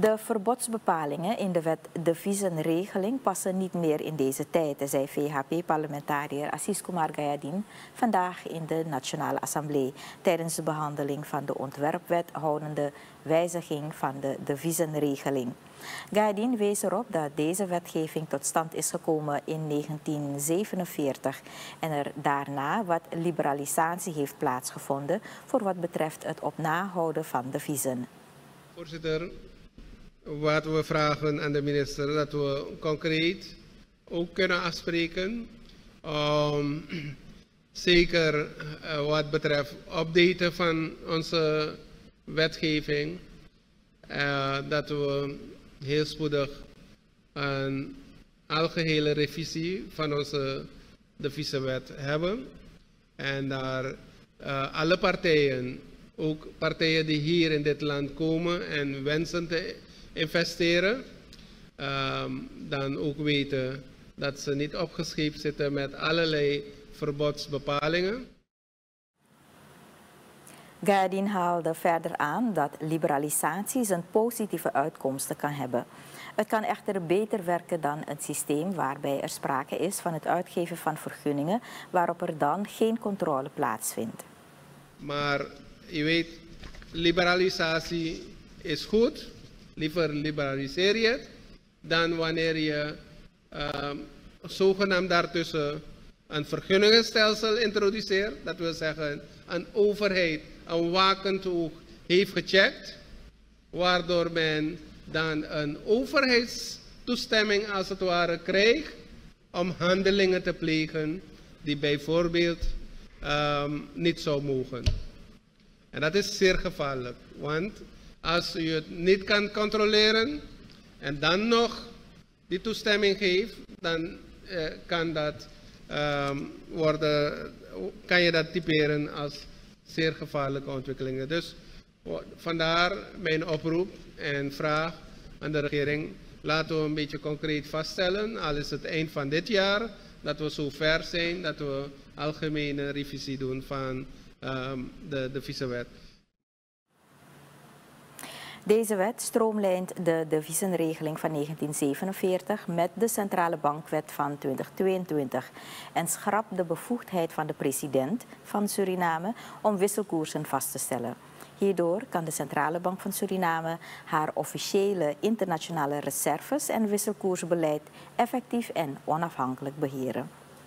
De verbodsbepalingen in de wet deviezenregeling passen niet meer in deze tijd, zei VHP-parlementariër Assis Kumar Gayadin vandaag in de Nationale Assemblée tijdens de behandeling van de ontwerpwet houdende wijziging van de deviezenregeling. Gayadin wees erop dat deze wetgeving tot stand is gekomen in 1947 en er daarna wat liberalisatie heeft plaatsgevonden voor wat betreft het op nahouden van deviezen. Voorzitter, wat we vragen aan de minister, dat we concreet ook kunnen afspreken. Zeker uh, wat betreft updaten van onze wetgeving. Uh, dat we heel spoedig een algehele revisie van onze deviezenwet hebben. En daar uh, alle partijen, ook partijen die hier in dit land komen en wensen te investeren, um, dan ook weten dat ze niet opgescheept zitten met allerlei verbodsbepalingen. Gardin haalde verder aan dat liberalisatie zijn positieve uitkomsten kan hebben. Het kan echter beter werken dan een systeem waarbij er sprake is van het uitgeven van vergunningen waarop er dan geen controle plaatsvindt. Maar je weet, liberalisatie is goed, liever liberaliseer je het, dan wanneer je uh, zogenaamd daartussen een vergunningenstelsel introduceert. Dat wil zeggen, een overheid, een wakend oog heeft gecheckt, waardoor men dan een overheidstoestemming als het ware krijgt om handelingen te plegen die bijvoorbeeld um, niet zou mogen. En dat is zeer gevaarlijk, want als u het niet kan controleren en dan nog die toestemming geeft, dan eh, kan, dat, um, worden, kan je dat typeren als zeer gevaarlijke ontwikkelingen. Dus vandaar mijn oproep en vraag aan de regering. Laten we een beetje concreet vaststellen, al is het eind van dit jaar, dat we zo ver zijn dat we algemene revisie doen van um, de, de visewet. Deze wet stroomlijnt de deviezenregeling van 1947 met de Centrale Bankwet van 2022 en schrapt de bevoegdheid van de president van Suriname om wisselkoersen vast te stellen. Hierdoor kan de Centrale Bank van Suriname haar officiële internationale reserves en wisselkoersbeleid effectief en onafhankelijk beheren.